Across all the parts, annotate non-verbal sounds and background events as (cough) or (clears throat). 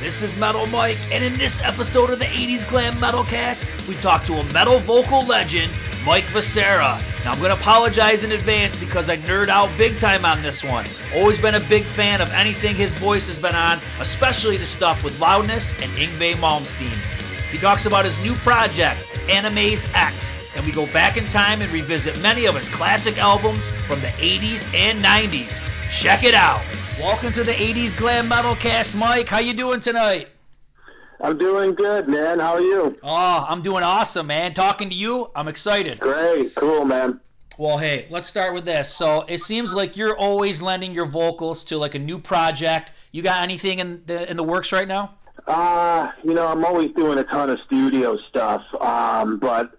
This is Metal Mike, and in this episode of the 80s Glam Metalcast, we talk to a metal vocal legend, Mike Vescera. Now, I'm going to apologize in advance because I nerd out big time on this one. Always been a big fan of anything his voice has been on, especially the stuff with Loudness and Yngwie Malmsteen. He talks about his new project, Animaze X, and we go back in time and revisit many of his classic albums from the 80s and 90s. Check it out. Welcome to the 80s Glam Metalcast, Mike. How you doing tonight? I'm doing good, man. How are you? Oh, I'm doing awesome, man. Talking to you, I'm excited. Great, cool, man. Well, hey, let's start with this. So it seems like you're always lending your vocals to like a new project. You got anything in the in the works right now? Uh, you know, I'm always doing a ton of studio stuff, um, but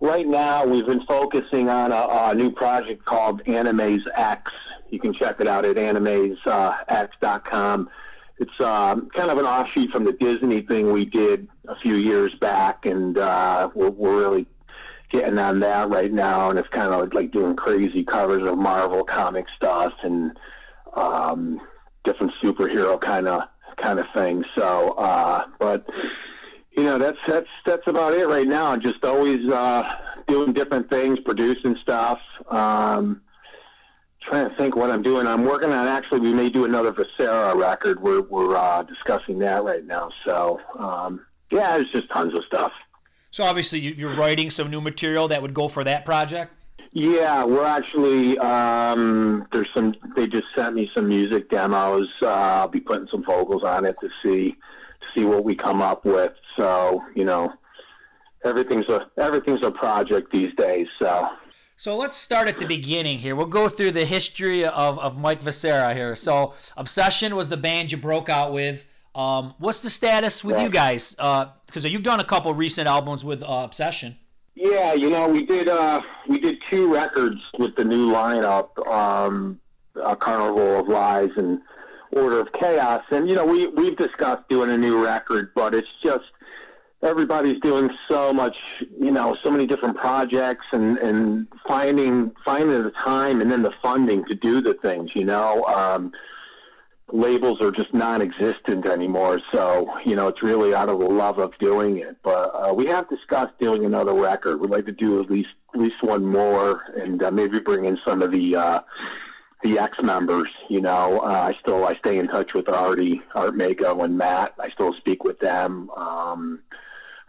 right now we've been focusing on a, a new project called Animaze X. You can check it out at animazex.com. It's um, kind of an offshoot from the Disney thing we did a few years back, and uh, we're, we're really getting on that right now. And it's kind of like doing crazy covers of Marvel comic stuff and um, different superhero kind of kind of thing. So, uh, but you know, that's that's that's about it right now. Just always uh, doing different things, producing stuff. Um, trying to think what I'm doing. I'm working on actually. We may do another Vescera record. We're we're uh, discussing that right now. So um, yeah, it's just tons of stuff. So obviously you're writing some new material that would go for that project. Yeah, we're actually um, there's some. They just sent me some music demos. Uh, I'll be putting some vocals on it to see to see what we come up with. So you know, everything's a everything's a project these days. So so let's start at the beginning here. We'll go through the history of, of Mike Vescera here. So Obsession was the band you broke out with. Um, what's the status with yeah. you guys? Because uh, you've done a couple recent albums with uh, Obsession. Yeah, you know we did uh, we did two records with the new lineup, um, Carnival of Lies and Order of Chaos, and you know we we've discussed doing a new record, but it's just everybody's doing so much, you know, so many different projects and, and finding finding the time and then the funding to do the things, you know. Um, labels are just non-existent anymore, so you know it's really out of the love of doing it. But uh, we have discussed doing another record. We'd like to do at least at least one more, and uh, maybe bring in some of the. Uh, the ex members, you know, uh, I still I stay in touch with Artie, Art Maco, and Matt. I still speak with them. Um,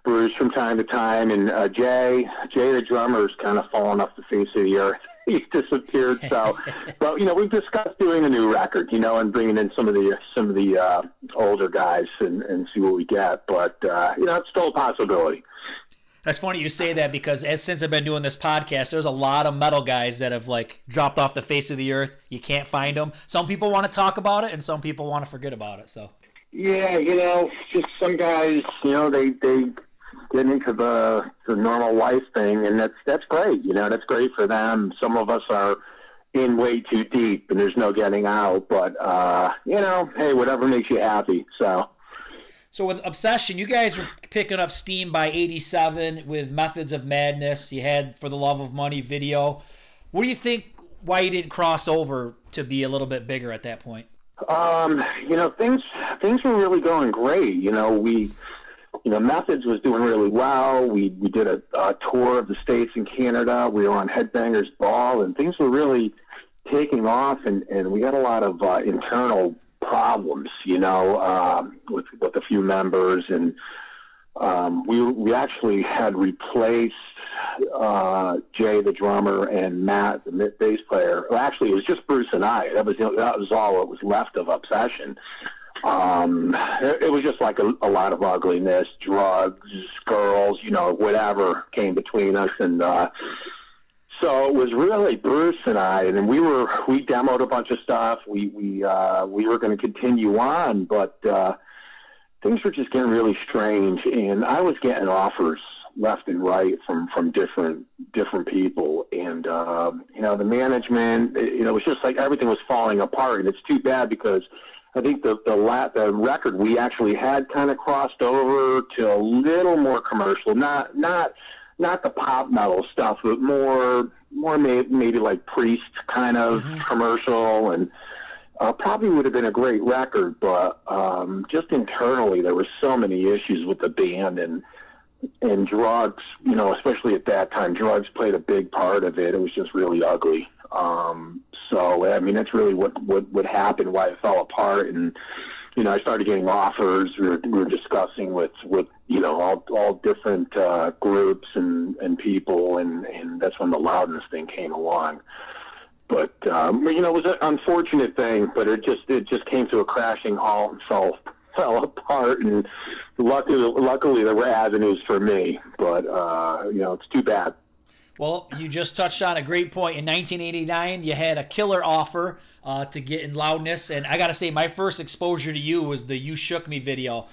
Bruce from time to time, and uh, Jay, Jay the drummer, is kind of fallen off the face of the earth. (laughs) He's disappeared. So, (laughs) but you know, we've discussed doing a new record, you know, and bringing in some of the some of the uh, older guys and, and see what we get. But uh, you know, it's still a possibility. That's funny you say that because as since I've been doing this podcast, there's a lot of metal guys that have like dropped off the face of the earth. You can't find them. Some people want to talk about it, and some people want to forget about it. So. Yeah, you know, just some guys, you know, they they get into the the normal life thing, and that's that's great. You know, that's great for them. Some of us are in way too deep, and there's no getting out. But uh, you know, hey, whatever makes you happy. So. So with Obsession, you guys were picking up steam by '87 with Methods of Madness. You had For the Love of Money video. What do you think? Why you didn't cross over to be a little bit bigger at that point? Um, you know, things things were really going great. You know, we you know, Methods was doing really well. We we did a, a tour of the states and Canada. We were on Headbangers Ball, and things were really taking off. And and we got a lot of uh, internal problems, you know, um, with with a few members, and um, we we actually had replaced uh, Jay the drummer and Matt the bass player. Well, actually, it was just Bruce and I. That was that was all that was left of Obsession um, it, it was just like a, a lot of ugliness, drugs, girls, you know, whatever came between us, and uh, so it was really Bruce and I, and we were we demoed a bunch of stuff. We we uh, we were going to continue on, but uh, things were just getting really strange, and I was getting offers left and right from from different different people and uh, you know the management you know it was just like everything was falling apart and it's too bad because I think the the, la- the record we actually had kind of crossed over to a little more commercial, not not not the pop metal stuff, but more more may- maybe like Priest kind of mm-hmm. commercial and uh, probably would have been a great record, but um, just internally there were so many issues with the band and and drugs. You know, especially at that time, drugs played a big part of it. It was just really ugly. Um, so I mean, that's really what what what happened, why it fell apart, and you know, I started getting offers. We were, we were discussing with with you know all all different uh, groups and and people, and and that's when the loudness thing came along but um, you know, it was an unfortunate thing, but it just it just came to a crashing halt and fell fell apart. And luckily, luckily there were avenues for me, but uh, you know, it's too bad. Well, you just touched on a great point. In 1989, you had a killer offer uh, to get in loudness, and I got to say, my first exposure to you was the "You Shook Me" video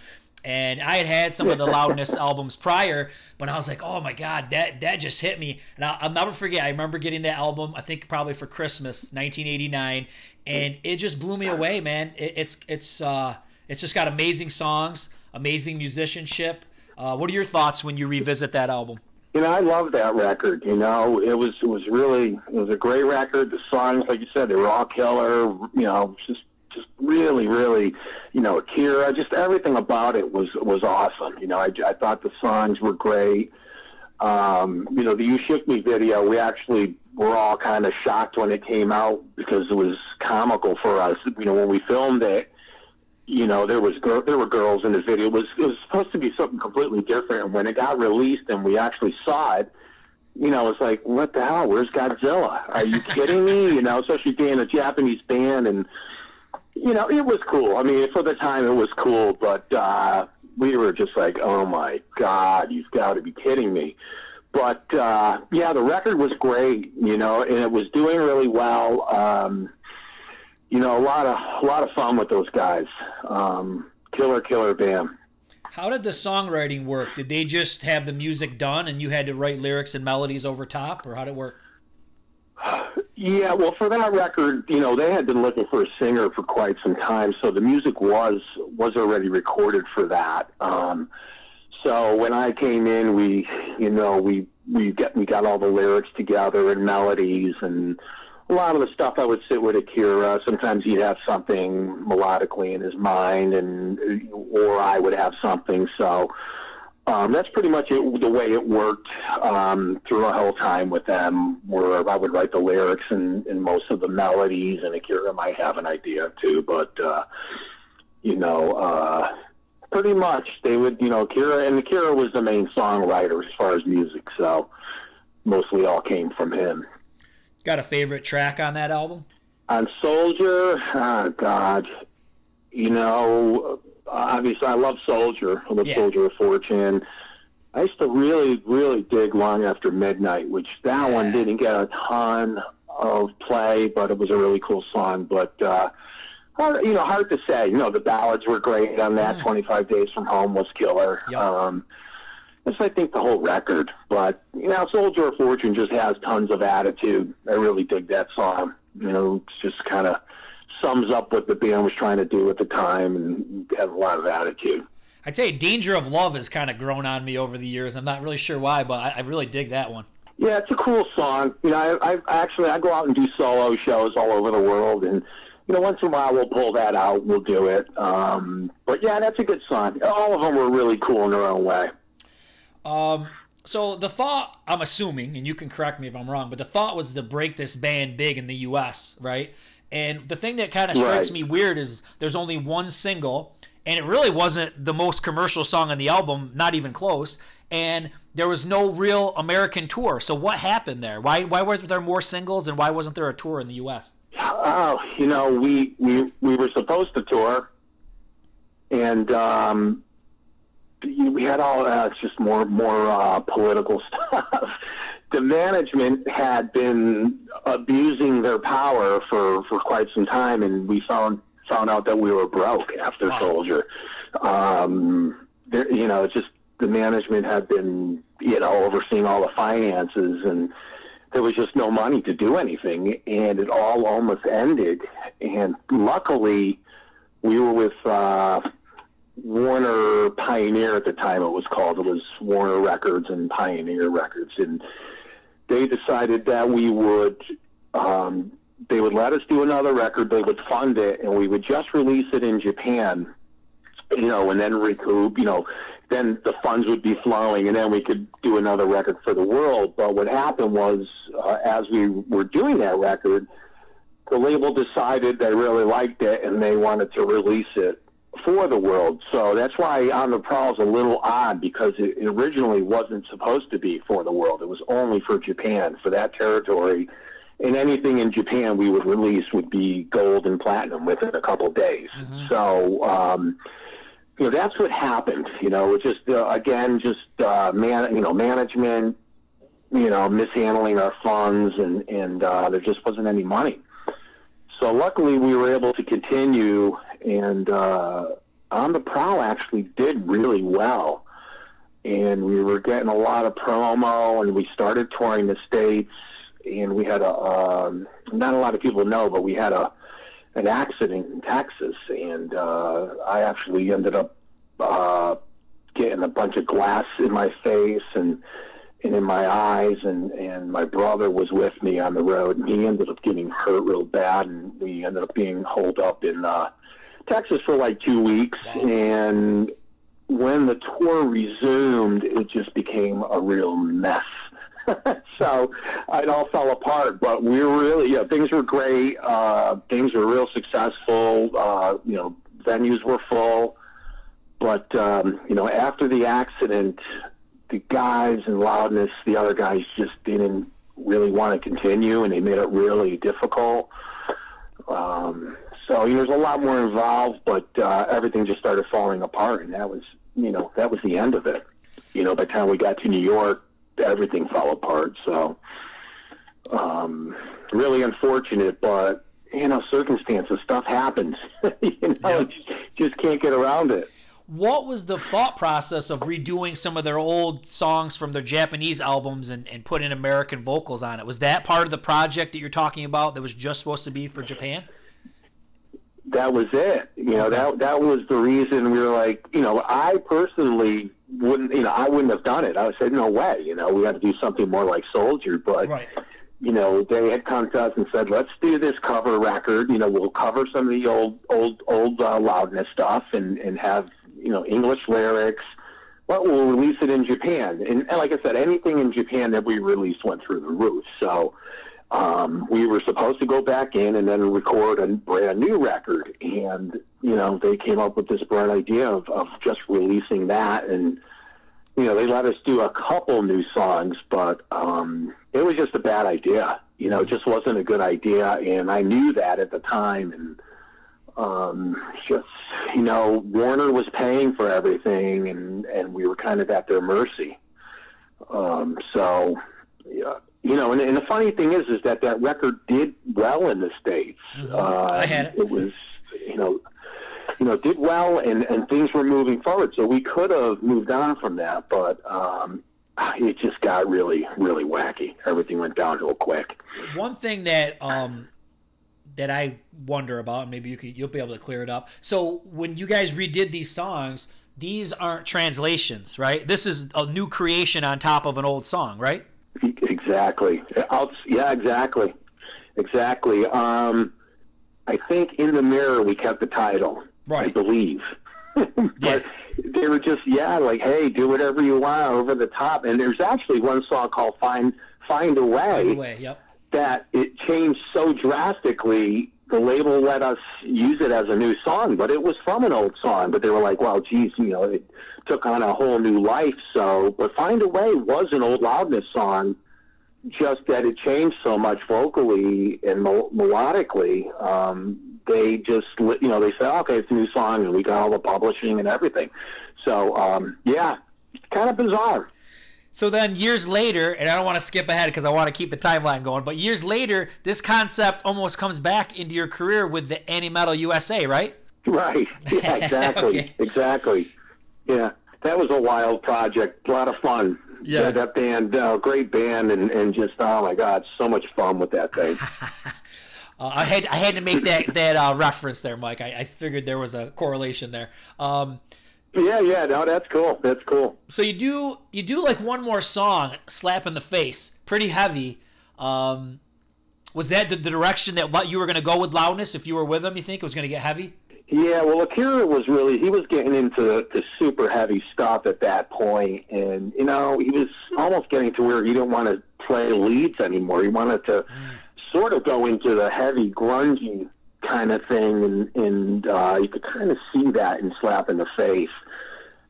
and I had had some of the loudness (laughs) albums prior, but I was like, oh my god, that that just hit me, and I'll, I'll, never forget. I remember getting that album, I think probably for Christmas, 1989, and it just blew me away, man. It, it's it's uh, it's just got amazing songs, amazing musicianship. Uh, what are your thoughts when you revisit that album? You know, I love that record. You know, it was it was really it was a great record. The songs, like you said, they were all killer. You know, just just really, really, you know, Akira, just everything about it was was awesome. You know, I, I thought the songs were great. Um, you know, the You Shook Me video, we actually were all kind of shocked when it came out because it was comical for us. You know, when we filmed it, you know, there was gir- there were girls in the video. It was it was supposed to be something completely different. And when it got released and we actually saw it, you know, it's like, what the hell? Where's Godzilla? Are you kidding me? You know, especially being a Japanese band and you know, it was cool. I mean, for the time, it was cool, but uh, we were just like, oh my god, you've got to be kidding me. But uh, yeah, the record was great, you know, and it was doing really well. Um, you know, a lot of a lot of fun with those guys. Um, killer, killer band. How did the songwriting work? Did they just have the music done, and you had to write lyrics and melodies over top, or how did it work? Yeah, well, for that record, you know, they had been looking for a singer for quite some time, so the music was was already recorded for that. Um, so when I came in, we, you know, we we got we got all the lyrics together and melodies and a lot of the stuff I would sit with Akira. Sometimes he'd have something melodically in his mind, and or I would have something. So um, that's pretty much it, the way it worked um, through the whole time with them, where I would write the lyrics and, and most of the melodies, and Akira might have an idea too, but, uh, you know, uh, pretty much they would, you know, Akira, and Akira was the main songwriter as far as music, so mostly all came from him. Got a favorite track on that album? On Soldier, oh God, you know, obviously I love Soldier. I love yeah. Soldier of Fortune. I used to really, really dig Long After Midnight, which that yeah. one didn't get a ton of play, but it was a really cool song. But uh, hard, you know, hard to say. You know, the ballads were great on that. Mm. Twenty Five Days from Home was killer. Yep. Um, that's I think the whole record. But you know, Soldier of Fortune just has tons of attitude. I really dig that song. You know, it's just kind of sums up what the band was trying to do at the time and has a lot of attitude. I'd say Danger of Love has kind of grown on me over the years. I'm not really sure why, but I, I really dig that one. Yeah, it's a cool song. You know, I, I actually I go out and do solo shows all over the world, and you know, once in a while we'll pull that out. We'll do it. Um, but yeah, that's a good song. All of them were really cool in their own way. Um, so the thought, I'm assuming, and you can correct me if I'm wrong, but the thought was to break this band big in the U.S., right? And the thing that kind of strikes right. me weird is there's only one single, and it really wasn't the most commercial song on the album, not even close. And there was no real American tour. So what happened there? Why why was there more singles, and why wasn't there a tour in the U.S.? Oh, you know, we we we were supposed to tour, and um, we had all that. It's just more more uh, political (laughs) stuff the management had been abusing their power for, for quite some time, and we found found out that we were broke after wow. Soldier. Um, there, you know, just the management had been you know overseeing all the finances, and there was just no money to do anything, and it all almost ended. And luckily, we were with. Uh, Warner Pioneer at the time it was called. It was Warner Records and Pioneer Records, and they decided that we would um, they would let us do another record, they would fund it, and we would just release it in Japan, you know, and then recoup, you know, then the funds would be flowing, and then we could do another record for the world. But what happened was, uh, as we were doing that record, the label decided they really liked it and they wanted to release it for the world. So that's why On the Prowl is a little odd because it originally wasn't supposed to be for the world. It was only for Japan, for that territory. And anything in Japan we would release would be gold and platinum within a couple of days. Mm-hmm. So, um, you know, that's what happened. You know, just uh, again, just uh, man, you know, management, you know, mishandling our funds, and and uh, there just wasn't any money. So luckily, we were able to continue, and uh, on the prowl actually did really well, and we were getting a lot of promo, and we started touring the states, and we had a um, not a lot of people know, but we had a an accident in Texas, and uh, I actually ended up uh, getting a bunch of glass in my face and and in my eyes. And and my brother was with me on the road. And he ended up getting hurt real bad. And we ended up being holed up in uh Texas for like two weeks and when the tour resumed it just became a real mess (laughs) so it all fell apart but we were really yeah things were great uh things were real successful uh you know venues were full but um you know after the accident the guys and loudness, the other guys just didn't really want to continue, and they made it really difficult. Um, so you know, there's a lot more involved, but uh, everything just started falling apart, and that was, you know, that was the end of it. You know, by the time we got to New York, everything fell apart. So, um, really unfortunate, but you know, circumstances, stuff happens. (laughs) you know, yeah. just, just can't get around it what was the thought process of redoing some of their old songs from their Japanese albums and, and putting American vocals on it? Was that part of the project that you're talking about that was just supposed to be for Japan? That was it. You know, that that was the reason we were like, you know, I personally wouldn't, you know, I wouldn't have done it. I would say, no way. You know, we had to do something more like Soldier, but. Right you know, they had come to us and said, "Let's do this cover record. You know, we'll cover some of the old, old, old uh, loudness stuff, and and have you know English lyrics. But we'll release it in Japan, and, and like I said, anything in Japan that we released went through the roof. So um, we were supposed to go back in and then record a brand new record, and you know they came up with this brand idea of, of just releasing that, and you know they let us do a couple new songs, but um, it was just a bad idea. You know, it just wasn't a good idea, and I knew that at the time, and um, just you know, Warner was paying for everything, and and we were kind of at their mercy. Um, so, yeah, you know, and, and the funny thing is, is that that record did well in the states. Mm-hmm. Uh, I had it. It was, you know, you know, did well, and and things were moving forward. So we could have moved on from that, but um, it just got really, really wacky. Everything went downhill quick. One thing that um, that I wonder about, maybe you could, you'll be able to clear it up. So when you guys redid these songs, these aren't translations, right? This is a new creation on top of an old song, right? Exactly. I'll, yeah, exactly, exactly. Um, I think in the mirror we kept the title. Right. I believe. (laughs) but yeah. they were just yeah, like hey, do whatever you want over the top. And there's actually one song called "Find Find a Way." Find a way. Yep that it changed so drastically. The label let us use it as a new song, but it was from an old song. But they were like, "Well, geez, you know, it took on a whole new life." So, but "Find a Way" was an old loudness song, just that it changed so much vocally and mel- melodically. Um, they just, you know, they said, "Okay, it's a new song," and we got all the publishing and everything. So, um, yeah, kind of bizarre. So then years later, and I don't want to skip ahead because I want to keep the timeline going, but years later, this concept almost comes back into your career with the Animetal USA, right? Right. (laughs) Yeah, exactly. okay. Exactly. Yeah. That was a wild project. A lot of fun. Yeah. yeah that band, uh, great band, and, and just, oh my God, so much fun with that thing. (laughs) Uh, I had I had to make that (laughs) that uh, reference there, Mike. I, I, figured there was a correlation there. Um, yeah, yeah, no, that's cool. That's cool. So you do you do like one more song, "Slap in the Face," pretty heavy. Um, was that the, the direction that what you were going to go with loudness if you were with them? You think it was going to get heavy? Yeah, well, Akira was really he was getting into the super heavy stuff at that point, and you know he was almost getting to where he didn't want to play leads anymore. He wanted to sort of go into the heavy grungy kind of thing, and and uh, you could kind of see that in Slap in the Face.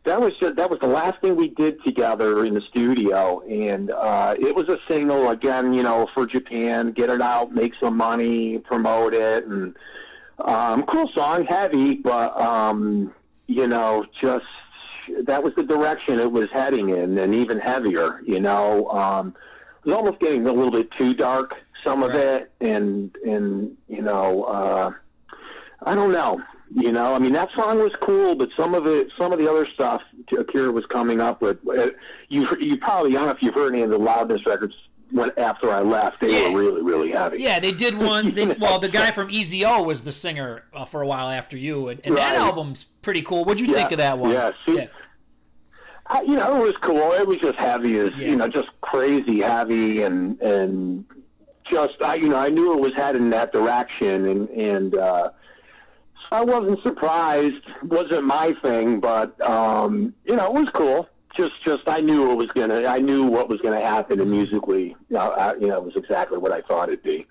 That was just, that was the last thing we did together in the studio, and uh, it was a single again, you know, for Japan, get it out, make some money, promote it, and um, cool song, heavy, but um, you know, just that was the direction it was heading in, and even heavier. You know, um, it was almost getting a little bit too dark, some of it, and and you know, uh, I don't know. You know, I mean, that song was cool, but some of it, some of the other stuff Akira was coming up with, uh, you you probably I don't know if you've heard any of the loudness records when after I left, they yeah. were really really heavy. Yeah, they did one. They, (laughs) well, the guy from EZO was the singer uh, for a while after you, and, and right. that album's pretty cool. What'd you yeah. think of that one? Yeah, see, yeah. I, you know, it was cool. It was just heavy as you know, just crazy heavy, and and just I you know I knew it was heading in that direction, and and uh, I wasn't surprised. wasn't my thing, but um, you know, it was cool just just I knew it was gonna I knew what was gonna happen and musically you know, I, you know it was exactly what I thought it'd be.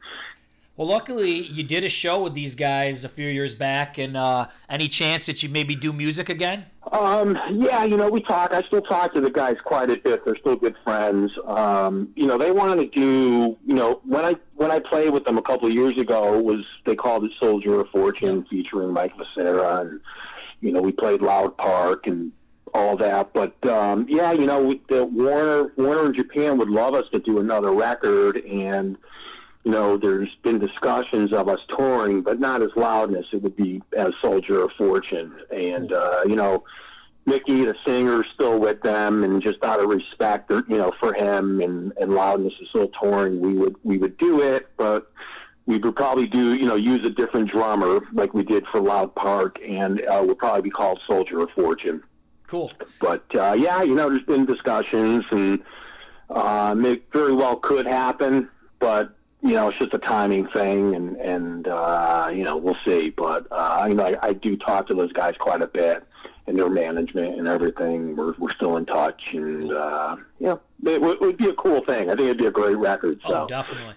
Well, luckily you did a show with these guys a few years back, and uh, any chance that you maybe do music again? Um, yeah, you know we talk. I still talk to the guys quite a bit. They're still good friends. Um, you know they want to do. You know when I when I played with them a couple of years ago was they called it Soldier of Fortune, featuring Mike Vescera, and you know we played Loud Park and all that. But um, yeah, you know, the Warner Warner in Japan would love us to do another record, and you know, there's been discussions of us touring, but not as loudness. It would be as Soldier of Fortune, and uh, you know. Mickey, the singer, is still with them, and just out of respect, you know, for him and, and loudness is still touring. We would we would do it, but we would probably do, you know, use a different drummer like we did for Loud Park, and uh, would probably be called Soldier of Fortune. Cool. But uh, yeah, you know, there's been discussions, and um, it very well could happen, but you know, it's just a timing thing, and and uh, you know, we'll see. But uh, you know, I, I do talk to those guys quite a bit, and their management and everything. We're we're still in touch, and uh, yeah, it, w- it would be a cool thing. I think it'd be a great record. So. Oh, definitely.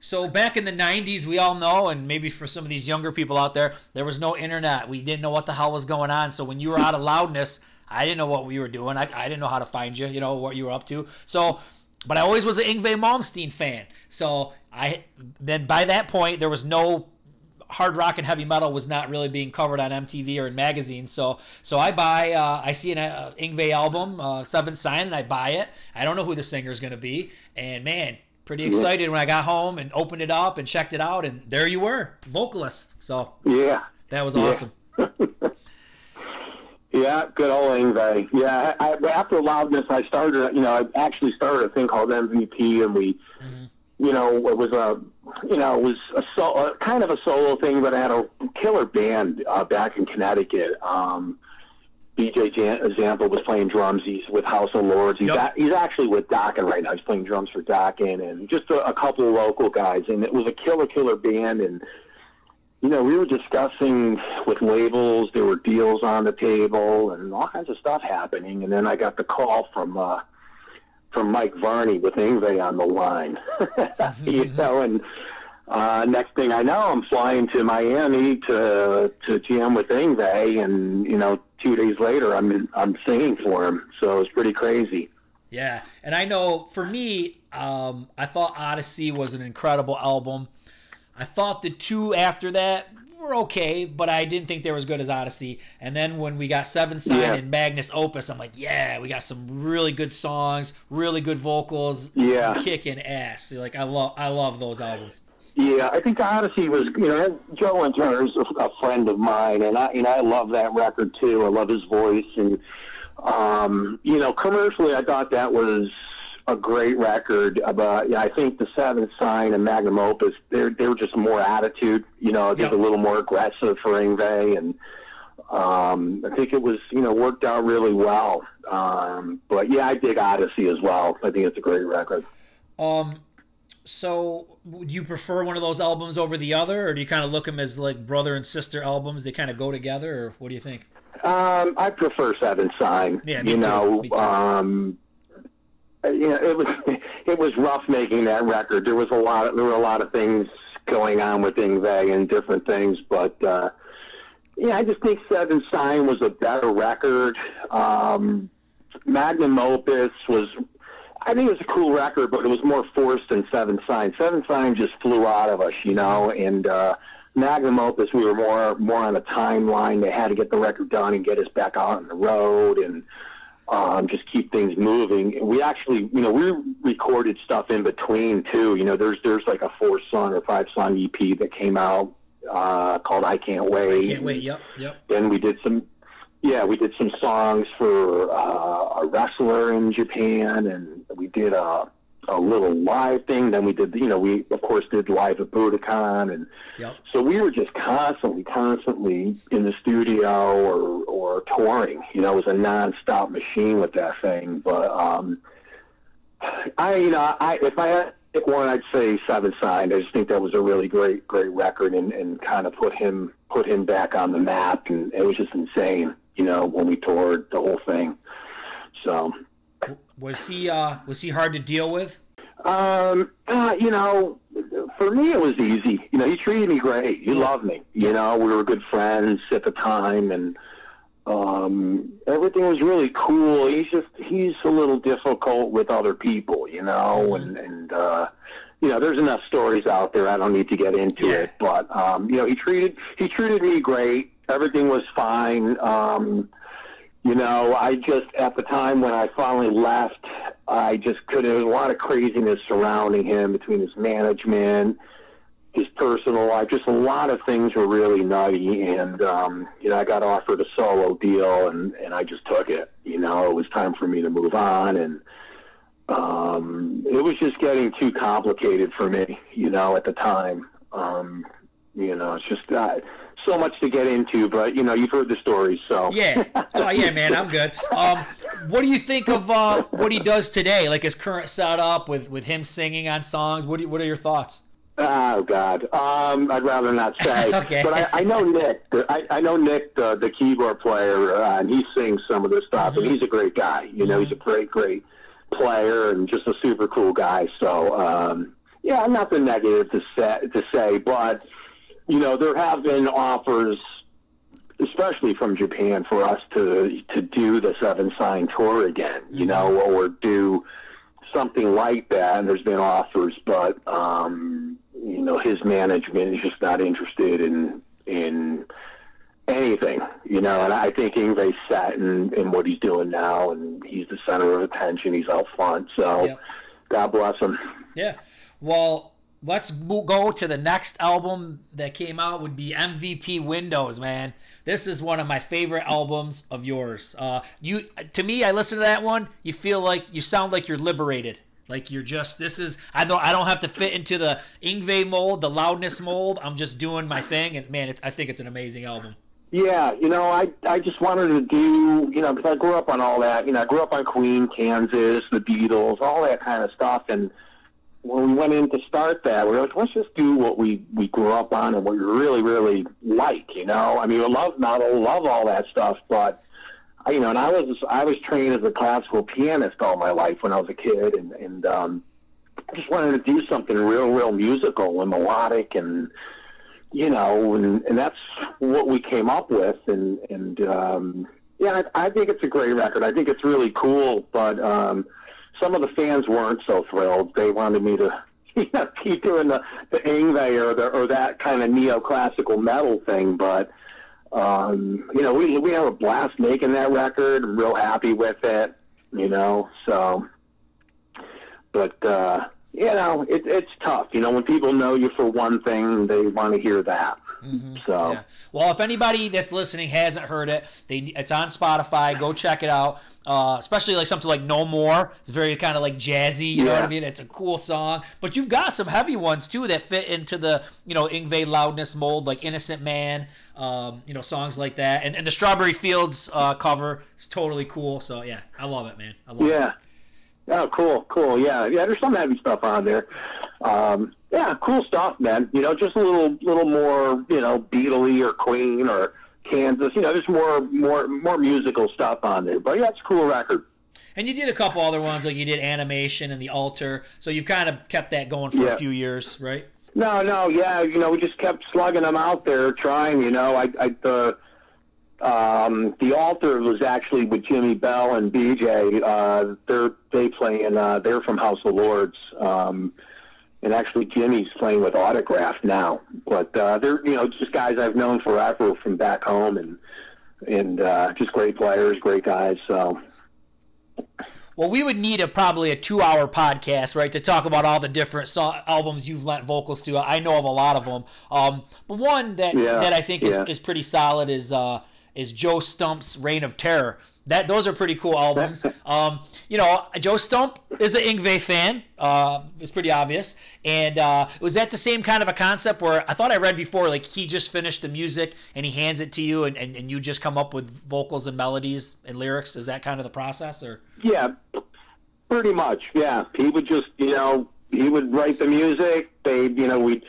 So back in the 90s, we all know, and maybe for some of these younger people out there, there was no internet. We didn't know what the hell was going on. So when you were out of loudness, I didn't know what we were doing. I, I didn't know how to find you, you know, what you were up to. So, but I always was an Yngwie Malmsteen fan. So I then by that point there was no hard rock and heavy metal was not really being covered on MTV or in magazines. So so I buy uh, I see an uh, Yngwie album, uh, Seventh Sign, and I buy it. I don't know who the singer is going to be, and man, pretty excited when I got home and opened it up and checked it out, and there you were, vocalist. So yeah, that was awesome. Yeah, (laughs) good old Yngwie. Yeah, I, after Loudness, I started. You know, I actually started a thing called MVP, and we, mm-hmm. you know, it was a, you know, it was a, so, a kind of a solo thing, but I had a killer band uh, back in Connecticut. Um, BJ Jan- Zampa was playing drums. He's with House of Lords. He's yep. a, he's actually with Dokken right now. He's playing drums for Dokken, and just a, a couple of local guys. And it was a killer, killer band, and you know, we were discussing with labels, there were deals on the table and all kinds of stuff happening. And then I got the call from, uh, from Mike Varney with Yngwie on the line. (laughs) you know, and uh, next thing I know, I'm flying to Miami to to jam with Yngwie, and you know, two days later, I'm I'm singing for him. So it was pretty crazy. Yeah, and I know for me, um, I thought Odyssey was an incredible album. I thought the two after that were okay, but I didn't think they were as good as Odyssey. And then when we got Seven Sign yeah. and Magnum Opus, I'm like, yeah, we got some really good songs, really good vocals, yeah, kicking ass. Like I love, I love those albums. Yeah, I think Odyssey was, you know, Joe Turner's a, a friend of mine, and I, you know, I love that record too. I love his voice, and um, you know, commercially, I thought that was a great record. But yeah, I think the Seventh Sign and Magnum Opus, they're they're just more attitude. You know, they're yep. a little more aggressive for Yngwie, and um, I think it was you know worked out really well. Um, but yeah, I dig Odyssey as well. I think it's a great record. Um, So, do you prefer one of those albums over the other, or do you kind of look them as like brother and sister albums? They kind of go together, or what do you think? Um, I prefer Seven Sign. Yeah, me you too. know, Me too. um, you know, it was (laughs) it was rough making that record. There was a lot. Of, there were a lot of things going on with Yngwie and different things, but uh, yeah, I just think Seven Sign was a better record. Um, Magnum Opus was. I think it was a cool record, but it was more forced than Seven Sign. Seven Sign just flew out of us, you know, and uh, Magnum Opus, we were more more on a timeline. They had to get the record done and get us back out on the road and um, just keep things moving. We actually, you know, we recorded stuff in between too. You know, there's there's like a four song or five song EP that came out uh, called "I Can't Wait." Can't wait. Yep, yep. Then we did some, yeah, we did some songs for uh, a wrestler in Japan, and we did a a little live thing. Then we did, you know, we of course did live at Budokan, and Yep. so we were just constantly, constantly in the studio or or touring. You know, it was a nonstop machine with that thing. But um, I, you know, I if I had pick one, I'd say Seven Sign. I just think that was a really great, great record, and and kind of put him put him back on the map, and it was just insane. You know, when we toured the whole thing. So. Was he uh was he hard to deal with? Um, uh, you know, for me it was easy. You know, he treated me great. He loved me. You know, we were good friends at the time, and um, everything was really cool. He's just he's a little difficult with other people. You know, and and uh, you know, there's enough stories out there. I don't need to get into Yeah. it, but um, you know, he treated he treated me great. Everything was fine. Um, you know, I just at the time when I finally left, I just couldn't. There was a lot of craziness surrounding him between his management, his personal life. Just a lot of things were really nutty, and um, you know, I got offered a solo deal, and and I just took it. You know, it was time for me to move on, and um, it was just getting too complicated for me. You know, at the time. Um, you know, it's just uh, so much to get into, but you know, you've heard the stories, so Yeah. Oh yeah, man, I'm good. Um, what do you think of uh, what he does today? Like his current setup with with him singing on songs. What do you, what are your thoughts? Oh God, um, I'd rather not say. (laughs) Okay. But I, I know Nick. the- I, I know Nick, the, the keyboard player, uh, and he sings some of this stuff, and he's a great guy. You know, he's a great, great player, and just a super cool guy. So, um, yeah, nothing negative to say, to say, but you know, there have been offers, especially from Japan, for us to to do the Seven Sign tour again. You know, or do something like that. And there's been offers, but um, you know, his management is just not interested in in anything. You know, and I think Yngwie's set in, in what he's doing now, and he's the center of attention. He's out front, so Yep. God bless him. Yeah. Well, let's go to the next album that came out. Would be MVP Windows, man. This is one of my favorite albums of yours. Uh, you, to me, I listen to that one. You feel like you sound like you're liberated. Like you're just. This is. I don't. I don't have to fit into the Yngwie mold, the loudness mold. I'm just doing my thing, and man, I think it's an amazing album. Yeah, you know, I I just wanted to do, you know, because I grew up on all that. You know, I grew up on Queen, Kansas, the Beatles, all that kind of stuff. And when we went in to start that, we were like, let's just do what we we grew up on and what we really really like. You know, I mean, we love metal, love all that stuff, but you know, and I was I was trained as a classical pianist all my life when I was a kid, and and um, I just wanted to do something real, real musical and melodic and you know, and, and that's what we came up with. And, and um, yeah, I, I think it's a great record. I think it's really cool, but um, some of the fans weren't so thrilled. They wanted me to (laughs) you know, keep doing the, the Yngwie or, the, or that kind of neoclassical metal thing, but. Um, you know, we we have a blast making that record. I'm real happy with it. You know, so but uh, you know, it, it's tough. You know, when people know you for one thing, they want to hear that. So Yeah. Well, if anybody that's listening hasn't heard it, they it's on Spotify. Go check it out. Uh, especially like something like No More. It's very kind of like jazzy. You know what I mean? It's a cool song. But you've got some heavy ones too that fit into the you know Yngwie loudness mold, like Innocent Man. Um, you know songs like that, and, and the Strawberry Fields uh, cover is totally cool. So yeah, I love it, man. I love it. yeah, Oh, cool, cool. Yeah, yeah. There's some heavy stuff on there. Um, yeah, cool stuff, man. You know, just a little, little more, you know, Beatley or Queen or Kansas. You know, there's more, more, more musical stuff on there. But yeah, it's a cool record. And you did a couple other ones, like you did animation and the altar. So you've kind of kept that going for Yeah. a few years, right? No, no, yeah, you know, we just kept slugging them out there, trying. You know, I, I the um, the altar was actually with Jimmy Bell and BJ. Uh, they're they playing. Uh, they're from House of Lords, um, and actually Jimmy's playing with Autograph now. But uh, they're you know just guys I've known forever from back home, and and uh, just great players, great guys. So Well, we would need a probably a two-hour podcast, right, to talk about all the different so- albums you've lent vocals to. I know of a lot of them, um, but one that Yeah, that I think is, is pretty solid is uh, is Joe Stump's Reign of Terror. That those are pretty cool albums. (laughs) Um, you know, Joe Stump is an Yngwie fan. Uh, it's pretty obvious. And uh, was that the same kind of a concept where I thought I read before, like he just finished the music and he hands it to you, and, and, and you just come up with vocals and melodies and lyrics? Is that kind of the process, or? Yeah, pretty much. Yeah, he would just, you know, he would write the music. They, you know, we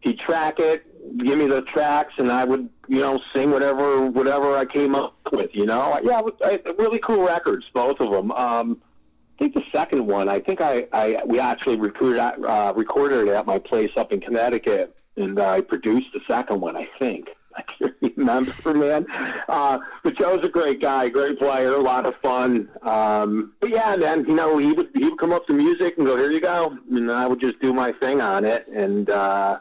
he'd track it, give me the tracks, and I would, you know, sing whatever whatever I came up with. You know, yeah, was- I, really cool records, both of them. Um, I think the second one, I think I, I we actually recorded uh, recorded it at my place up in Connecticut, and I produced the second one. I think. (laughs) I can't remember, man. Uh, but Joe's a great guy, great player, a lot of fun. Um, but yeah, man, you know, he would he would come up to music and go, "Here you go," and I would just do my thing on it, and uh,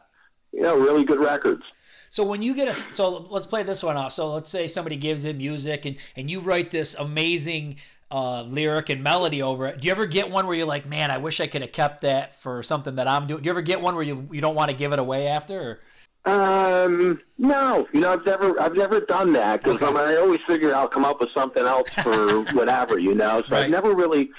you know, really good records. So when you get a so let's play this one out. So let's say somebody gives him music and and you write this amazing uh, lyric and melody over it. Do you ever get one where you're like, man, I wish I could have kept that for something that I'm doing? Do you ever get one where you you don't want to give it away after? Or? Um, no, you know, I've never, I've never done that because Okay. I, mean, I always figure I'll come up with something else for (laughs) whatever, you know. So Right. I've never really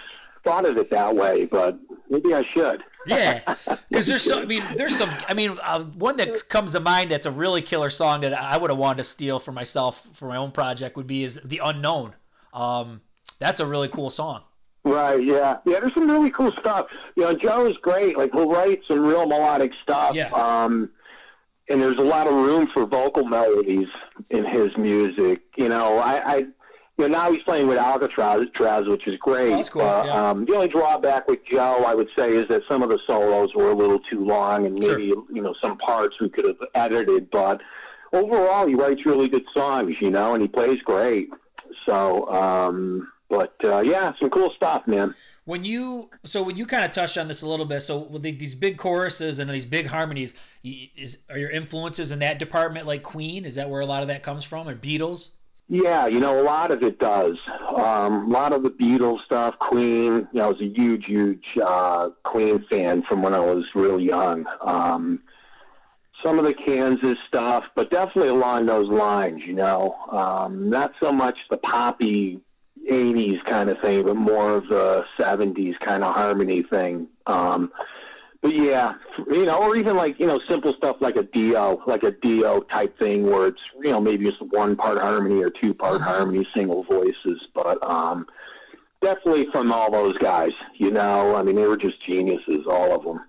thought of it that way, but maybe I should. Yeah, (laughs) because there's some. I mean there's some I mean uh, one that comes to mind that's a really killer song that I would have wanted to steal for myself for my own project would be is the unknown. Um, that's a really cool song. Right, yeah. Yeah, there's some really cool stuff. You know, Joe is great. Like, he'll write some real melodic stuff. Yeah. Um, and there's a lot of room for vocal melodies in his music. You know, I, I you know, now he's playing with Alcatraz, which is great. Oh, that's cool, Uh, yeah. um, the only drawback with Joe, I would say, is that some of the solos were a little too long and Sure. maybe, you know, some parts we could have edited. But overall, he writes really good songs, you know, and he plays great. So, um, but uh, yeah, some cool stuff, man. When you so when you kind of touched on this a little bit, so with the, these big choruses and these big harmonies, is are your influences in that department like Queen? Is that where a lot of that comes from, or Beatles? Yeah, you know, a lot of it does. Um, a lot of the Beatles stuff, Queen. You know, I was a huge, huge uh, Queen fan from when I was really young. Um, some of the Kansas stuff, but definitely along those lines. You know, um, not so much the poppy '80s kind of thing, but more of the '70s kind of harmony thing. Um, yeah, you know, or even like you know, simple stuff like a Dio, like a Dio type thing, where it's you know maybe just one part harmony or two part harmony, single voices. But um, definitely from all those guys, you know, I mean, they were just geniuses, all of them.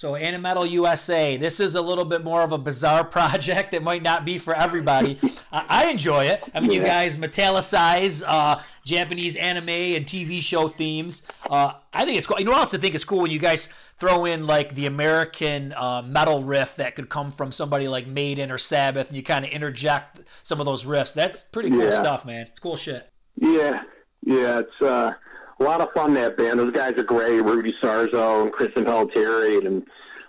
So Animetal USA, this is a little bit more of a bizarre (laughs) project. It might not be for everybody. (laughs) I, I enjoy it. I mean, you guys metallicize uh, Japanese anime and TV show themes. Uh, I think it's cool. You know what else I think is cool when you guys throw in like the American uh, metal riff that could come from somebody like Maiden or Sabbath, and you kind of interject some of those riffs. That's pretty cool Yeah. stuff, man. It's cool shit. Yeah, yeah, it's uh, a lot of fun that band. Those guys are great. Rudy Sarzo and Chris Impellitteri, and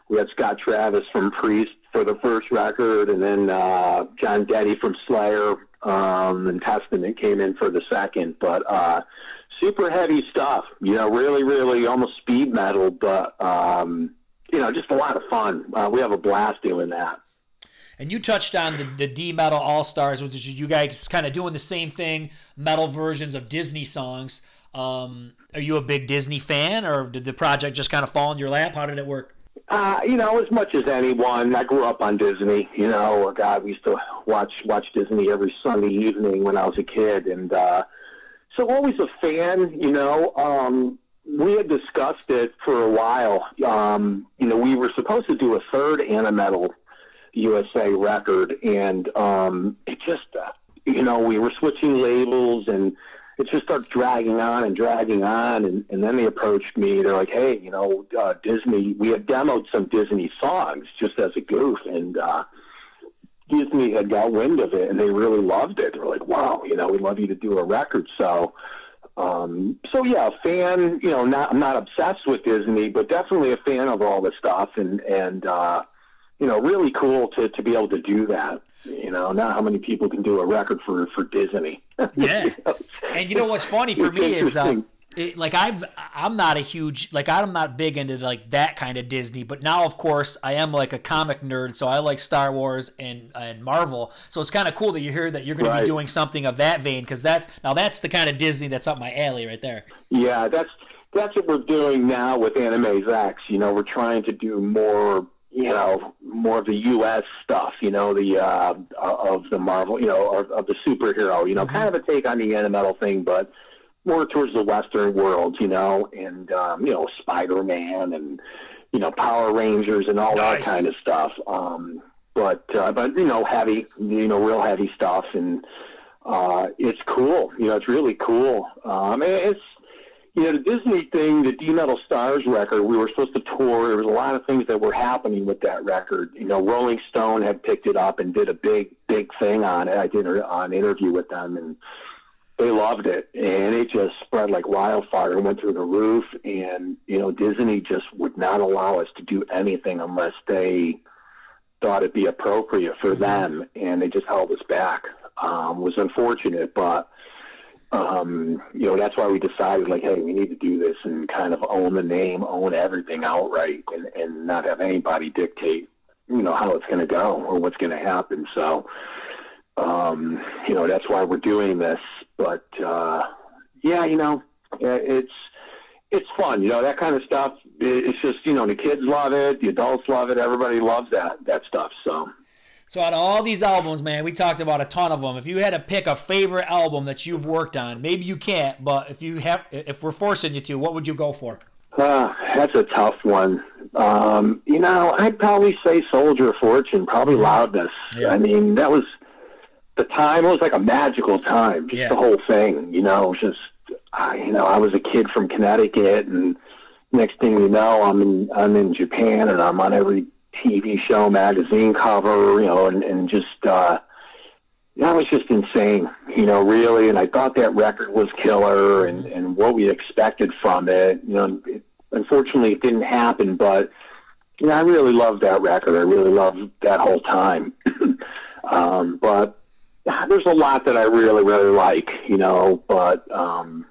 we had Scott Travis from Priest for the first record, and then uh, Jon Dette from Slayer um, and Testament came in for the second. But uh, super heavy stuff, you know, really, really almost speed metal, but um, you know, just a lot of fun. Uh, we have a blast doing that. And you touched on the, the D Metal All Stars, which is you guys kind of doing the same thing, metal versions of Disney songs. Um, are you a big Disney fan, or did the project just kind of fall in your lap? How did it work? Uh, you know, as much as anyone, I grew up on Disney. You know, God, we used to watch watch Disney every Sunday evening when I was a kid, and uh, so always a fan. You know, um, we had discussed it for a while. Um, you know, we were supposed to do a third Animetal USA record, and um, it just, uh, you know, we were switching labels, and it just starts dragging on and dragging on. And, and then they approached me. They're like, "Hey, you know, uh, Disney. We had demoed some Disney songs just as a goof, and uh, Disney had got wind of it, and they really loved it. They were like, "Wow, you know, we'd love you to do a record." So. Um, so yeah, a fan. You know, not I'm not obsessed with Disney, but definitely a fan of all the stuff, and and uh, you know, really cool to to be able to do that. You know, not how many people can do a record for for Disney. (laughs) Yeah, and you know what's funny for me is. Uh, it, like I've I'm not a huge like I'm not big into like that kind of Disney, but now of course I am like a comic nerd, so I like Star Wars and and Marvel. So it's kind of cool that you hear that you're going right. to be doing something of that vein because that's now that's the kind of Disney that's up my alley right there. Yeah, that's that's what we're doing now with Animaze X. You know, we're trying to do more you know, more of the U.S. stuff, you know, the uh, of the Marvel, you know, of, of the superhero, you know, mm-hmm. kind of a take on the Animetal thing, but more towards the Western world, you know, and um, you know, Spider Man and you know, Power Rangers and all nice. that kind of stuff. Um, but uh, but you know, heavy, you know, real heavy stuff, and uh, it's cool. You know, it's really cool. Um, it's you know, the Disney thing, the D Metal Stars record, we were supposed to tour. There was a lot of things that were happening with that record. You know, Rolling Stone had picked it up and did a big, big thing on it. I did an interview with them, and they loved it, and it just spread like wildfire and went through the roof. And you know, Disney just would not allow us to do anything unless they thought it'd be appropriate for them, and they just held us back. Um, was unfortunate, but um, you know that's why we decided like, hey, we need to do this and kind of own the name, own everything outright, and and not have anybody dictate, you know, how it's going to go or what's going to happen. So. Um, you know that's why we're doing this but uh, yeah, you know, it's it's fun. You know that kind of stuff. It's just you know the kids love it, the adults love it, everybody loves that that stuff. So. So out of all these albums, man, we talked about a ton of them. If you had to pick a favorite album that you've worked on, maybe you can't, but if you have, if we're forcing you to, what would you go for? Uh, that's a tough one. Um, you know, I'd probably say Soldier of Fortune, probably Loudness. Yeah. I mean, that was the time it was like a magical time. Just yeah. the whole thing, you know, just I, you know, I was a kid from Connecticut, and next thing you know, I'm in I'm in Japan, and I'm on every TV show, magazine cover, you know, and and just uh, that was just insane, you know, really. And I thought that record was killer, and and what we expected from it, you know. It, unfortunately, it didn't happen, but you know, I really loved that record. I really loved that whole time. (clears throat) um, but there's a lot that I really, really like, you know, but um,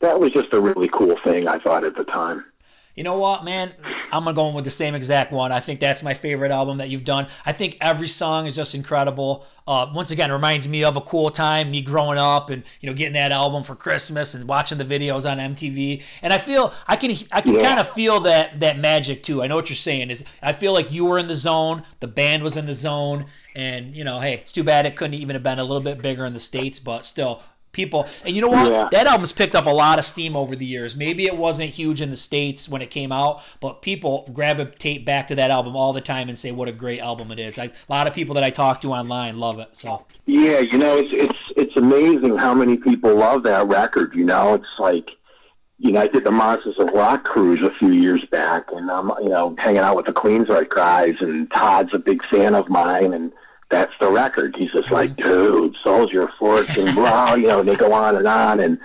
that was just a really cool thing I thought at the time. You know what, man? I'm gonna go with the same exact one. I think that's my favorite album that you've done. I think every song is just incredible. Uh, once again, it reminds me of a cool time, me growing up, and you know, getting that album for Christmas and watching the videos on MTV. And I feel I can I can yeah. kind of feel that that magic too. I know what you're saying is I feel like you were in the zone, the band was in the zone, and you know, hey, it's too bad it couldn't even have been a little bit bigger in the states, but still, people. And you know what? Yeah. That album's picked up a lot of steam over the years. Maybe it wasn't huge in the states when it came out, but people gravitate back to that album all the time and say what a great album it is. I, a lot of people that I talk to online love it. So yeah, you know, it's it's it's amazing how many people love that record. You know, it's like. You know, I did the Monsters of Rock cruise a few years back, and I'm, you know, hanging out with the Queensryche guys, and Todd's a big fan of mine, and that's the record. He's just like, dude, Soldier Fortune, (laughs) blah, you know, and they go on and on. And,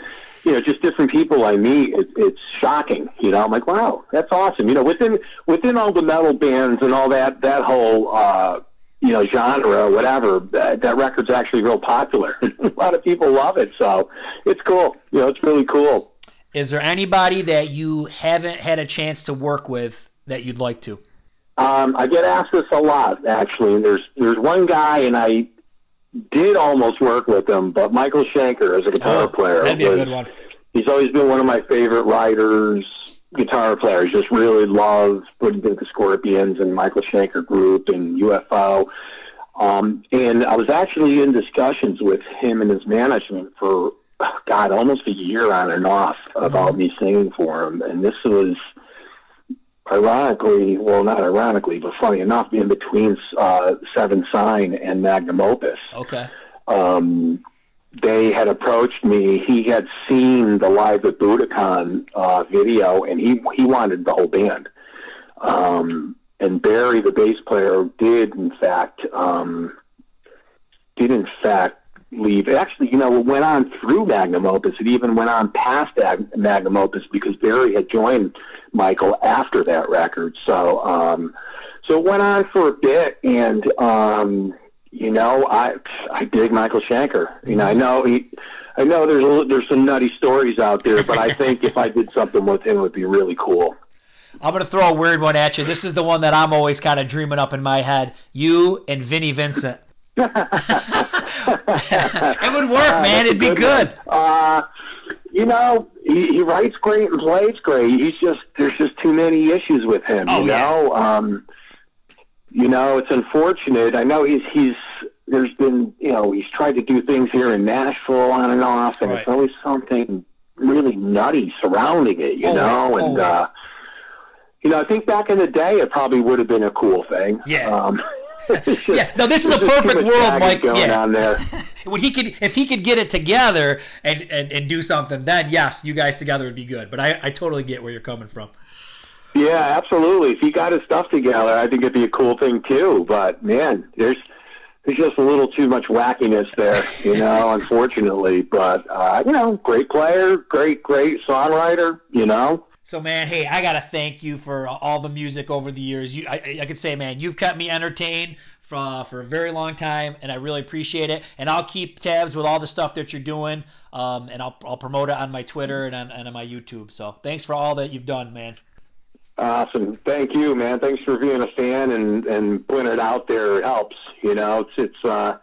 you know, just different people I meet, it, it's shocking. You know, I'm like, wow, that's awesome. You know, within within all the metal bands and all that that whole uh, you know genre, whatever, that, that record's actually real popular. (laughs) a lot of people love it, so it's cool. You know, it's really cool. Is there anybody that you haven't had a chance to work with that you'd like to? Um, I get asked this a lot, actually. There's there's one guy, and I did almost work with him, but Michael Schenker as a guitar oh, player. That'd be was, a good one. He's always been one of my favorite writers, guitar players. Just really love putting the Scorpions and Michael Schenker group and UFO. Um, and I was actually in discussions with him and his management for God, almost a year on and off about me singing for him, and this was ironically, well, not ironically, but funny enough, in between uh, Seventh Sign and Magnum Opus. Okay. Um, they had approached me. He had seen the live at Budokan uh, video, and he he wanted the whole band. Um, and Barry, the bass player, did in fact um, did in fact leave. It Actually, you know, it went on through Magnum Opus. It even went on past Ag- Magnum Opus because Barry had joined Michael after that record. So, um, so it went on for a bit, and um, you know, I I dig Michael Schenker. You know, I know he. I know there's a, there's some nutty stories out there, but I think if I did something with him, it would be really cool. I'm gonna throw a weird one at you. This is the one that I'm always kind of dreaming up in my head. You and Vinnie Vincent. (laughs) it would work, Uh, man. It'd be good. one. Uh, you know, he, he writes great and plays great. He's just there's just too many issues with him. Oh, you yeah. know, um, you know, it's unfortunate. I know he's he's there's been you know he's tried to do things here in Nashville on and off, and Right. it's always something really nutty surrounding it. You Always, know, and always. uh, you know, I think back in the day it probably would have been a cool thing. Yeah. Um, just- (laughs) Yeah, no, this is a there's just too perfect world, Mike. Going Yeah. on there. (laughs) when he could if he could get it together and, and, and do something then yes you guys together would be good but I, I totally get where you're coming from Yeah, absolutely. If he got his stuff together, I think it'd be a cool thing too. But man, there's there's just a little too much wackiness there, you know. (laughs) unfortunately, but uh, you know, great player, great great songwriter, you know. So man hey i gotta thank you for all the music over the years you i, I could say man you've kept me entertained for, for a very long time and i really appreciate it and i'll keep tabs with all the stuff that you're doing um, and I'll, I'll promote it on my twitter and on, and on my youtube so thanks for all that you've done man Awesome. Thank you, man. Thanks for being a fan and and putting it out there. It helps. You know, it's it's uh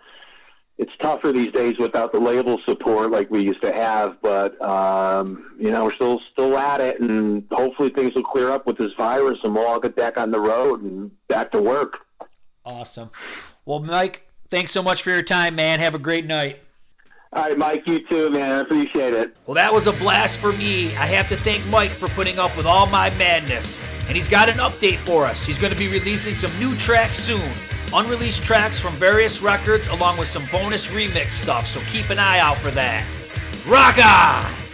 it's tougher these days without the label support like we used to have, but um, you know, we're still still at it and hopefully things will clear up with this virus and we'll all get back on the road and back to work. awesome well mike thanks so much for your time man have a great night All right, Mike, you too, man. I appreciate it. Well, that was a blast for me. I have to thank Mike for putting up with all my madness. And he's got an update for us. He's going to be releasing some new tracks soon. Unreleased tracks from various records, along with some bonus remix stuff, so keep an eye out for that. Rock on!